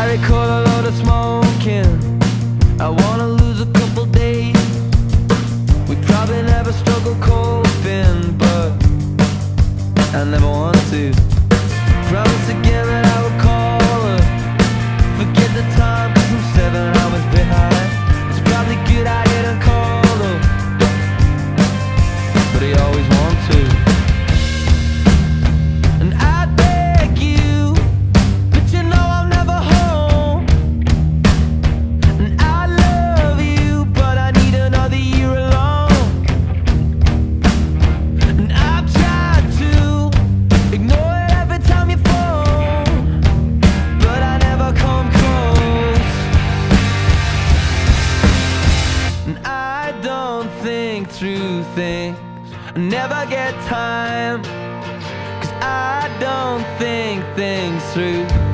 I recall a lot of smoking. I wanna never get time. Cause I don't think things through.